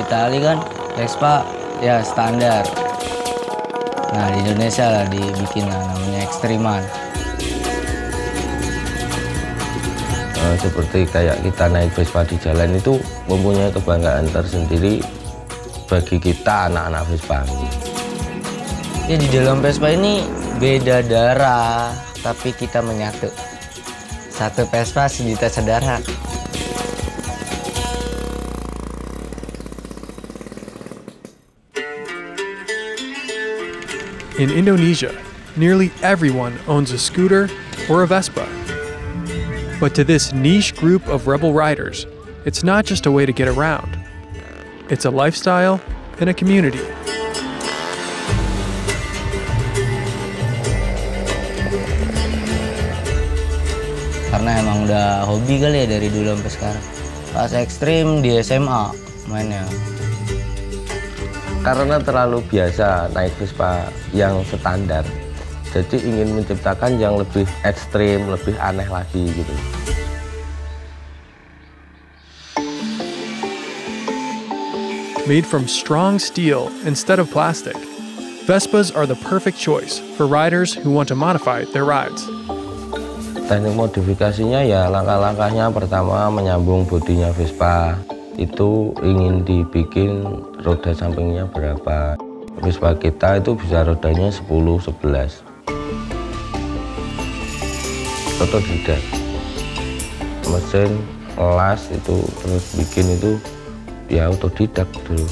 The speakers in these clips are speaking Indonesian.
di Itali kan Vespa ya standar. Nah di Indonesia lah dibikin lah namanya ekstriman. Eh, seperti kayak kita naik Vespa di jalan itu mempunyai kebanggaan tersendiri bagi kita anak-anak Vespa. Ya di dalam Vespa ini beda darah, tapi kita menyatu. Satu Vespa sejuta saudara. In Indonesia, nearly everyone owns a scooter or a Vespa. But to this niche group of rebel riders, it's not just a way to get around, it's a lifestyle and a community. Karena emang udah hobi kali ya dari dulu sampai sekarang. Pas ekstrim di SMA mainnya. Karena terlalu biasa naik Vespa yang standar, jadi ingin menciptakan yang lebih ekstrim, lebih aneh lagi gitu. Made from strong steel instead of plastic, Vespas are the perfect choice for riders who want to modify their rides. Teknik modifikasinya ya langkah-langkahnya pertama menyambung bodinya Vespa. Itu ingin dibikin roda sampingnya berapa. Vespa kita itu bisa rodanya 10 11. Otodidak. Mesin las itu terus bikin itu ya otodidak dulu.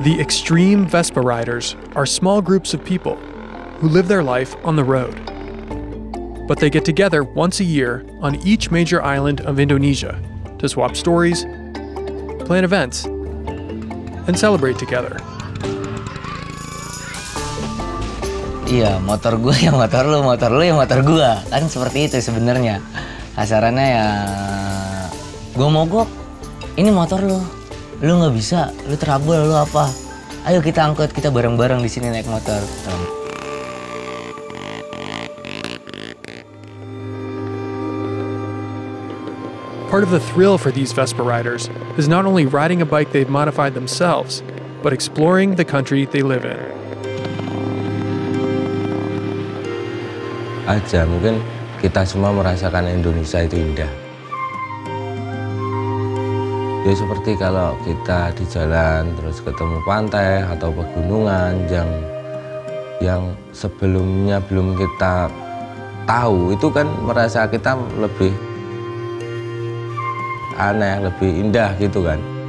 The extreme Vespa riders are small groups of people who live their life on the road. But they get together once a year on each major island of Indonesia to swap stories, plan events, and celebrate together. Iya, motor gue ya motor lu, motor lu ya motor gue. Kan seperti itu sebenarnya. Kasarannya ya gue mogok. Ini motor lu. Lu nggak bisa, lu terabul lu apa? Ayo kita angkut, kita bareng-bareng di sini naik motor. Part of the thrill for these Vespa riders is not only riding a bike they've modified themselves, but exploring the country they live in. Aja mungkin kita semua merasakan Indonesia itu indah. Ya seperti kalau kita di jalan terus ketemu pantai atau pegunungan yang yang sebelumnya belum kita tahu itu kan merasa kita lebih aneh, lebih indah gitu kan.